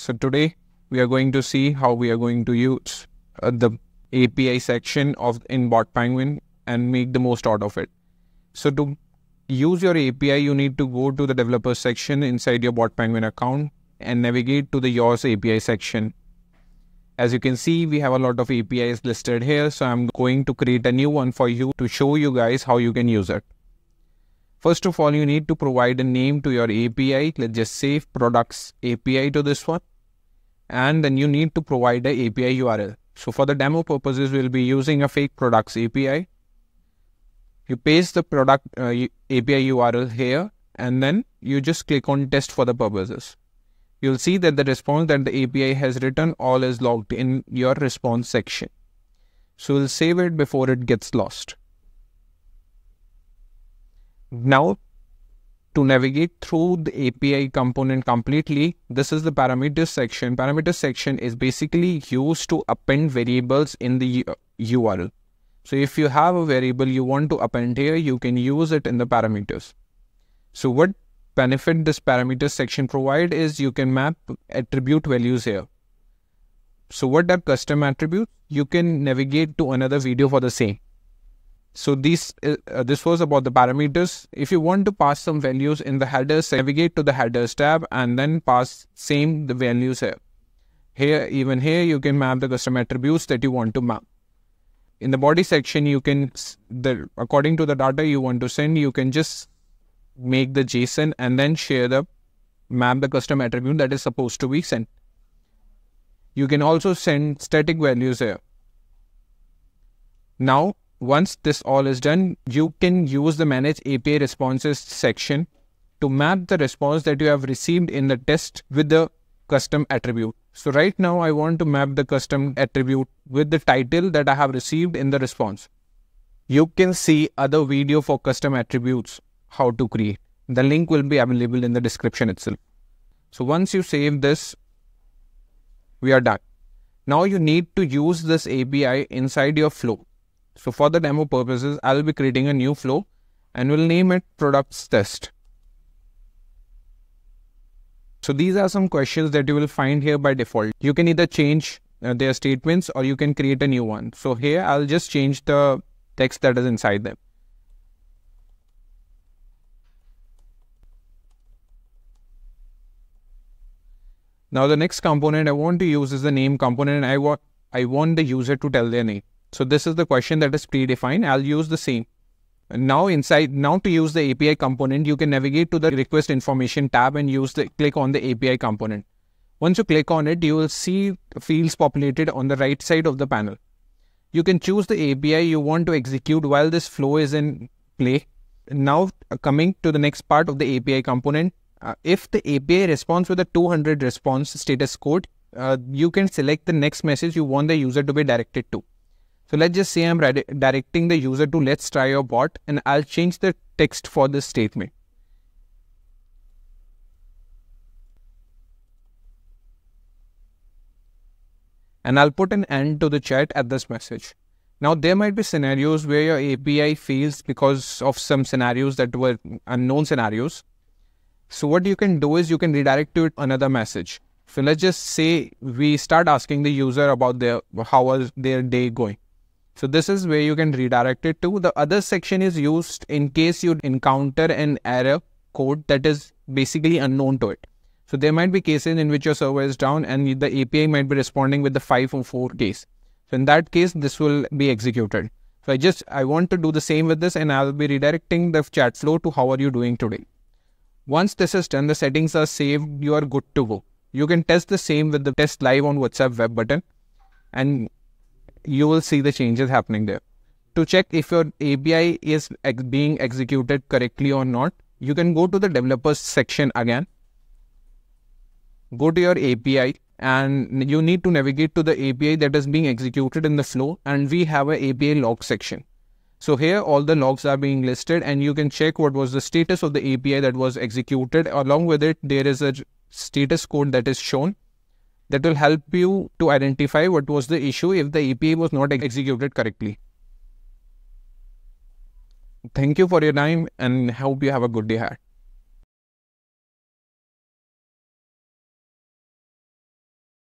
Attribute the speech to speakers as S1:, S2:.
S1: So today we are going to see how we are going to use uh, the API section of in Bot Penguin and make the most out of it. So to use your API, you need to go to the developer section inside your Bot Penguin account and navigate to the yours API section. As you can see, we have a lot of APIs listed here. So I'm going to create a new one for you to show you guys how you can use it. First of all, you need to provide a name to your API. Let's just save products API to this one. And then you need to provide a API URL. So for the demo purposes, we'll be using a fake products API. You paste the product uh, API URL here, and then you just click on test for the purposes. You'll see that the response that the API has written all is logged in your response section. So we'll save it before it gets lost. Now, to navigate through the API component completely, this is the parameters section. Parameters section is basically used to append variables in the URL. So if you have a variable you want to append here, you can use it in the parameters. So what benefit this parameters section provide is you can map attribute values here. So what are custom attributes? You can navigate to another video for the same. So these uh, uh, this was about the parameters. If you want to pass some values in the headers, navigate to the headers tab and then pass same the values here. Here, even here, you can map the custom attributes that you want to map. In the body section, you can, the according to the data you want to send, you can just make the JSON and then share the map the custom attribute that is supposed to be sent. You can also send static values here. Now, once this all is done, you can use the manage API responses section to map the response that you have received in the test with the custom attribute. So right now I want to map the custom attribute with the title that I have received in the response. You can see other video for custom attributes, how to create. The link will be available in the description itself. So once you save this, we are done. Now you need to use this API inside your flow. So for the demo purposes, I'll be creating a new flow and we'll name it products test. So these are some questions that you will find here by default. You can either change uh, their statements or you can create a new one. So here I'll just change the text that is inside them. Now the next component I want to use is the name component. I want I want the user to tell their name. So this is the question that is predefined. I'll use the same. Now inside, now to use the API component, you can navigate to the request information tab and use the click on the API component. Once you click on it, you will see fields populated on the right side of the panel. You can choose the API you want to execute while this flow is in play. Now uh, coming to the next part of the API component, uh, if the API responds with a 200 response status code, uh, you can select the next message you want the user to be directed to. So let's just say I'm directing the user to let's try your bot and I'll change the text for this statement. And I'll put an end to the chat at this message. Now there might be scenarios where your API fails because of some scenarios that were unknown scenarios. So what you can do is you can redirect to another message. So let's just say we start asking the user about their how was their day going. So this is where you can redirect it to. The other section is used in case you encounter an error code that is basically unknown to it. So there might be cases in which your server is down and the API might be responding with the 504 case. So in that case, this will be executed. So I just, I want to do the same with this and I'll be redirecting the chat flow to how are you doing today. Once this is done, the settings are saved, you are good to go. You can test the same with the test live on WhatsApp web button and you will see the changes happening there. To check if your API is ex being executed correctly or not, you can go to the developers section again. Go to your API and you need to navigate to the API that is being executed in the flow and we have a API log section. So here all the logs are being listed and you can check what was the status of the API that was executed. Along with it, there is a status code that is shown that will help you to identify what was the issue if the API was not executed correctly. Thank you for your time and hope you have a good day ahead.